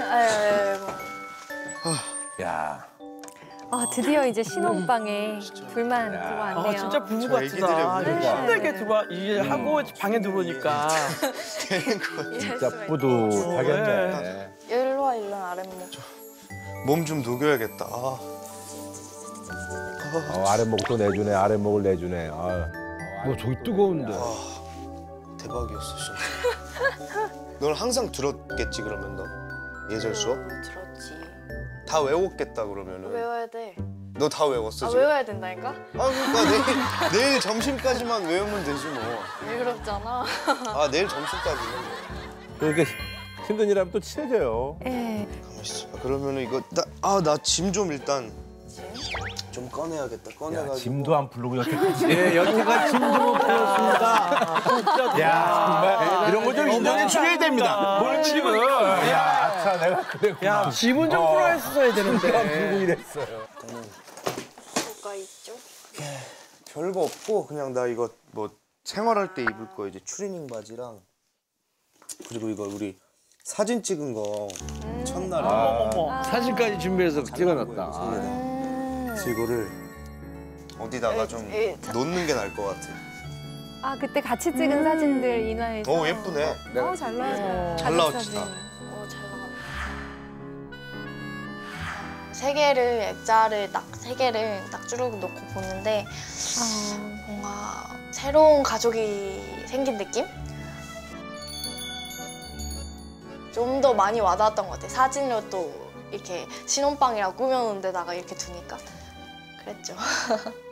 아유, 야. 아 드디어 이제 신혼방에 둘만 들어왔네요. 아 진짜 부부 같다. 힘들게 들어와 이제 하고 방에 들어오니까 되는 거 진짜 뿌듯하겠네. 일로 와, 일로 와, 아랫목. 몸좀 녹여야겠다. 아, 어, 아랫목도 내주네, 아랫목을 내주네. 아. 뭐 저기 뜨거운데. 아, 대박이었어 진짜. 넌 항상 들었겠지 그러면 너 예절 수업 들었지. 다 외웠겠다 그러면은. 외워야 돼. 너 다 외웠어 아, 지금? 외워야 된다니까? 아 그러니까 내일 내일 점심까지만 외우면 되지 뭐. 왜 그럽잖아. 아 내일 점심까지는. 그렇게 힘든 일 하면 또 친해져요. 예. 가만 있어. 그러면은 이거 나아나 짐 좀 일단 좀 꺼내야겠다. 꺼내가지고. 짐도 안 풀고 여태까지. 예, 여태까지 짐도 못 풀었습니다. 야, 정말 이런 거 좀 인정해 줘야 됩니다. 뭘 지금? 야, 차 내가 그랬구나. 야 집은 좀 풀어 했어야 안 풀고 되는데. 이랬어요. 뭐가 있죠? 별거 없고 그냥 나 이거 뭐 생활할 때 입을 거 이제 추리닝 바지랑 그리고 이거 우리 사진 찍은 거 첫날에 어머. 사진까지 준비해서 찍어놨다. 그래서 이거를 어디다가 좀 에, 에, 놓는 게 나을 것 같아. 아 그때 같이 찍은 사진들 인화해서. 오 예쁘네. 어, 잘 나왔어요. 잘 나왔지. 어, 잘 나갔네. 세 개를 액자를 딱 세 개를 딱 쭈르고 놓고 보는데 아, 뭔가 새로운 가족이 생긴 느낌? 좀 더 많이 와닿았던 것 같아. 사진으로 또 이렇게 신혼방이라고 꾸며놓은 데다가 이렇게 두니까 그랬죠.